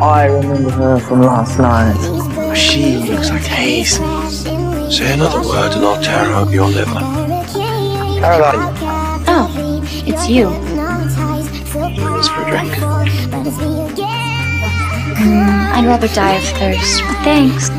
I remember her from last night. She looks like haze. Say another word and I'll tear up your liver. Caroline. Oh, it's you. Here's for a drink. Mm, I'd rather die of thirst. Thanks.